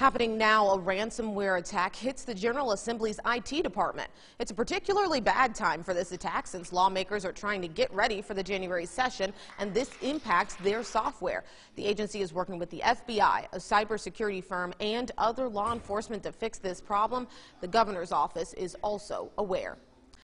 Happening now, a ransomware attack hits the General Assembly's IT department. It's a particularly bad time for this attack since lawmakers are trying to get ready for the January session, and this impacts their software. The agency is working with the FBI, a cybersecurity firm, and other law enforcement to fix this problem. The governor's office is also aware.